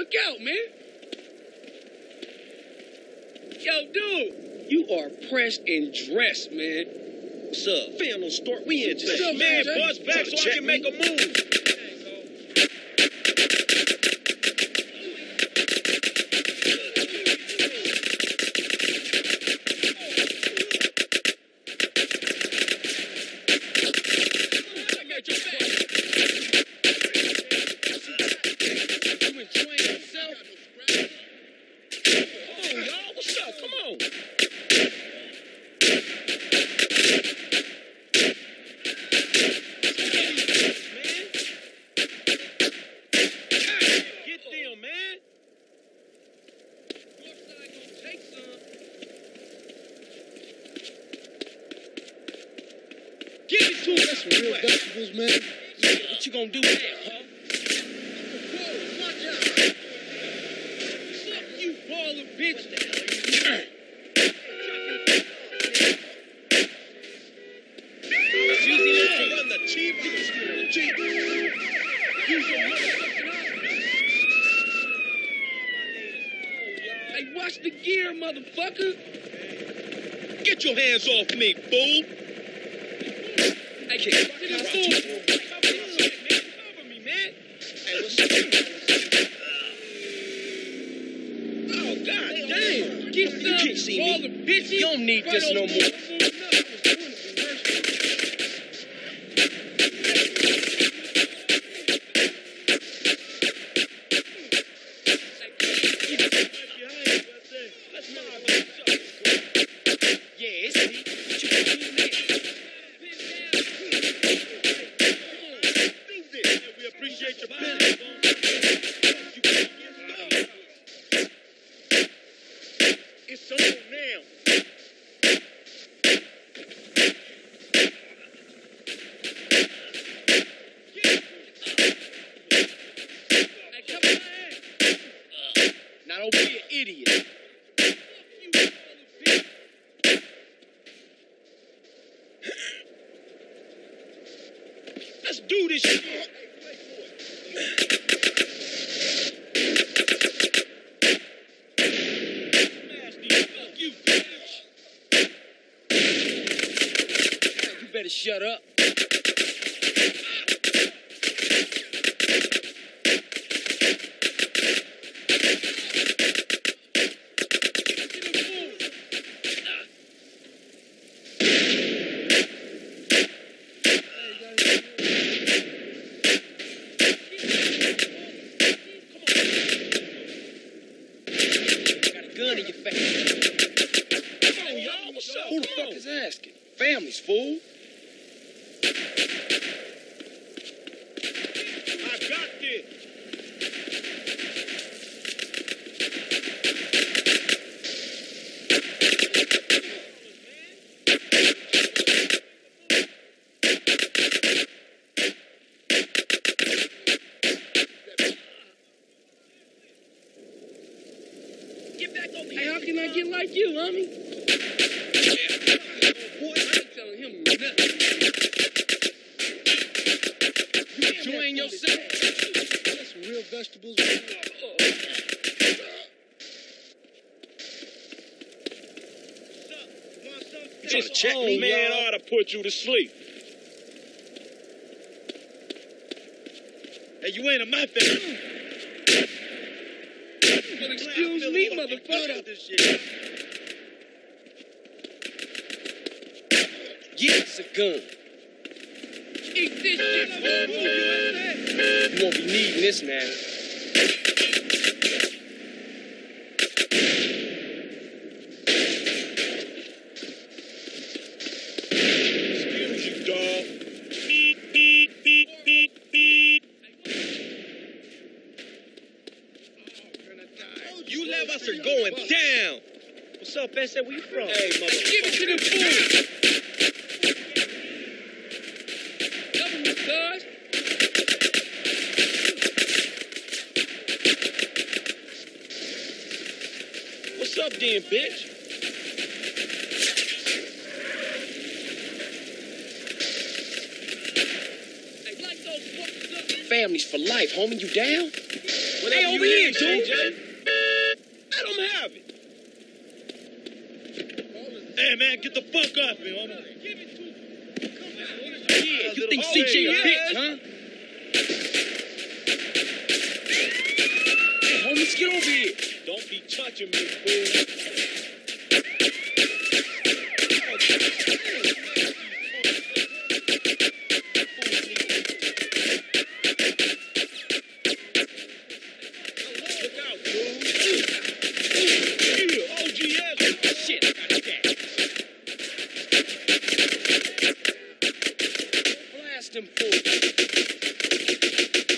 Look out, man. Yo, dude, you are pressed and dressed, man. What's up? Fam, don't start. We in What's up, Man, man? buzz back so I can make a move. You enjoying yourself? Come on, y'all. What's up? Come on. Get them, man. Northside gonna take some. Give it to us. That's some real vegetables, man. What you gonna do now, huh? You, bitch. Hey, watch the gear, motherfucker. Get your hands off me, fool. Hey, get to the fool. Cover me, man. Hey, what's up? Oh, God damn. Get some, You can't see me. baller bitches. You don't need this no more. Now don't be an idiot. Let's do this shit. Shut up. Gun in your face. Come on, y'all. What's up? Who the fuck is asking? Families, fool. Over Hey, here. how can I get like you, homie? Boy, I ain't telling him nothing. You enjoying yourself? That's some real vegetables. Just check me, oh, man. I ought to put you to sleep. Hey, you ain't a my family. Excuse me, motherfucker. Yes, a gun. Eat this shit. You won't be needing this now. Us are going down. What's up, S.A.? Where you from? Hey, Hey, give it to the. Cover me, cuz. What's up, then, bitch? Hey, light those. Families for life, homie. You down? Hey, over here, too. AJ. Let him have it. Hey, man, get the fuck off me, homie. Yeah, you think CJ a bitch, huh? Hey, homies, get over here. Don't be touching me, fool. Thank you.